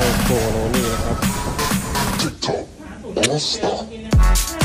ไมโครโรนี่นะครับ TikTok, all star.